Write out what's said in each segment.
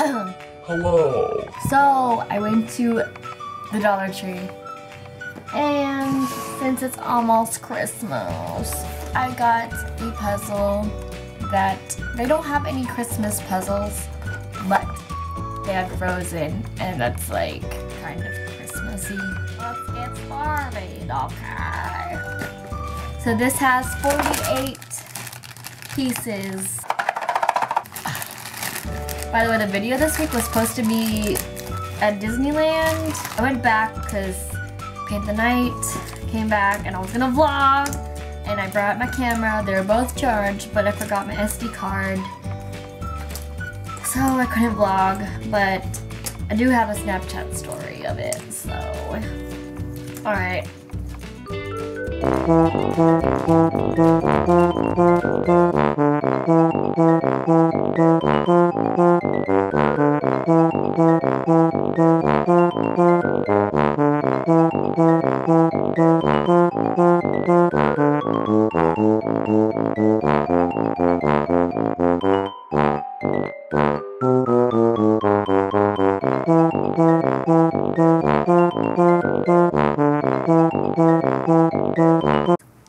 Hello. So I went to the Dollar Tree. And since it's almost Christmas, I got a puzzle that they don't have any Christmas puzzles, but they have Frozen, and that's like kind of Christmassy. Let's get started, okay. So this has 48 pieces. By the way, the video this week was supposed to be at Disneyland. I went back because paint the night, came back, and I was gonna vlog. And I brought my camera. They were both charged, but I forgot my SD card. So I couldn't vlog, but I do have a Snapchat story of it, so. Alright.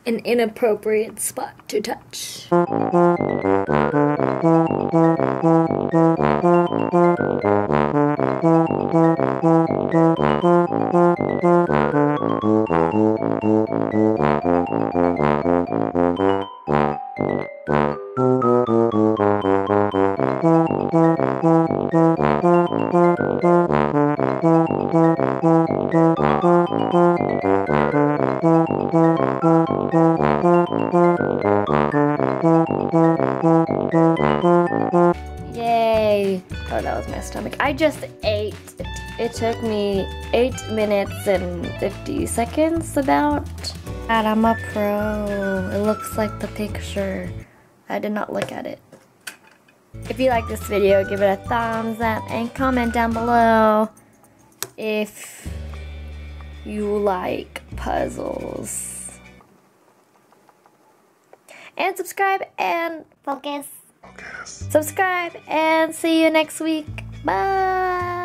An inappropriate spot to touch. Yay! Oh, that was my stomach. I just ate. It, took me 8 minutes and 50 seconds about. God, I'm a pro. It looks like the picture. I did not look at it. If you like this video, give it a thumbs up and comment down below if you like puzzles. And subscribe and focus. Focus. Subscribe and see you next week. Bye.